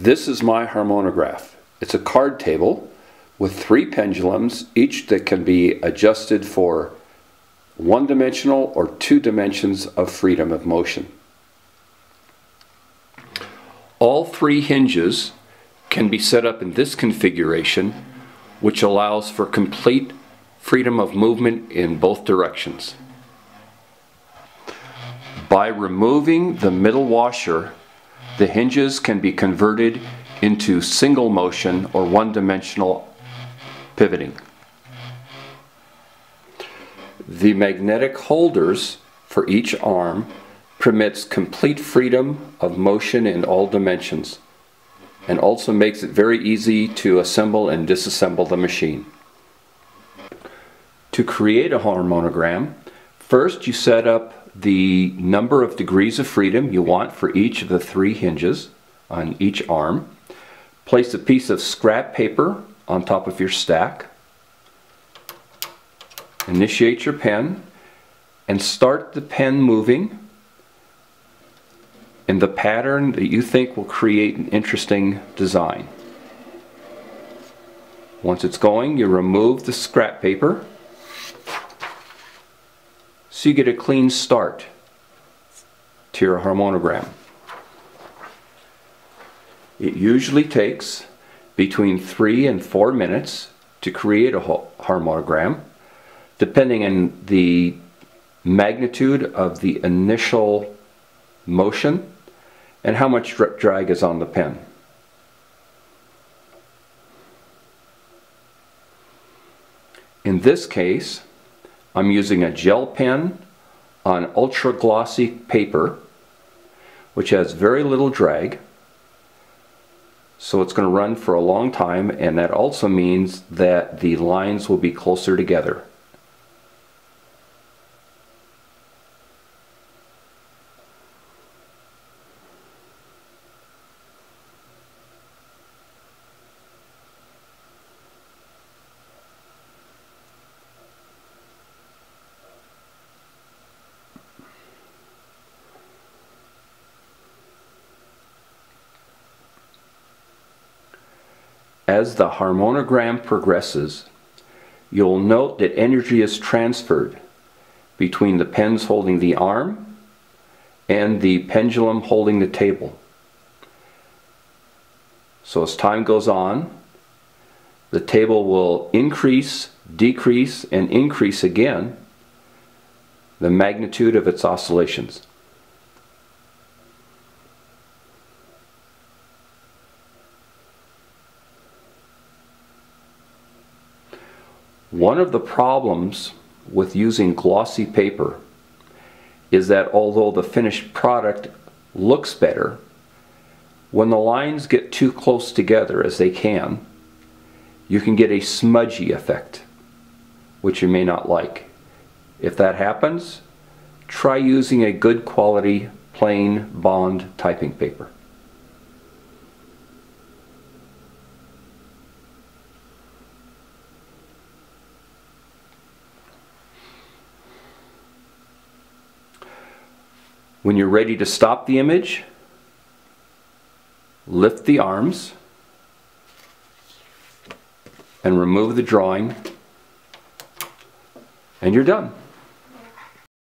This is my harmonograph. It's a card table with three pendulums, each that can be adjusted for one dimensional or two dimensions of freedom of motion. All three hinges can be set up in this configuration, which allows for complete freedom of movement in both directions. By removing the middle washer, the hinges can be converted into single motion or one-dimensional pivoting. The magnetic holders for each arm permits complete freedom of motion in all dimensions and also makes it very easy to assemble and disassemble the machine. To create a harmonogram, first you set up the number of degrees of freedom you want for each of the three hinges on each arm. Place a piece of scrap paper on top of your stack. Initiate your pen and start the pen moving in the pattern that you think will create an interesting design. Once it's going, you remove the scrap paper so you get a clean start to your harmonogram. It usually takes between three and four minutes to create a harmonogram, depending on the magnitude of the initial motion and how much drag is on the pen. In this case, I'm using a gel pen on ultra glossy paper, which has very little drag. So it's going to run for a long time, and that also means that the lines will be closer together. As the harmonogram progresses, you'll note that energy is transferred between the pens holding the arm and the pendulum holding the table. So as time goes on, the table will increase, decrease, and increase again the magnitude of its oscillations. One of the problems with using glossy paper is that although the finished product looks better, when the lines get too close together as they can, you can get a smudgy effect, which you may not like. If that happens, try using a good quality plain bond typing paper. When you're ready to stop the image, lift the arms and remove the drawing and you're done.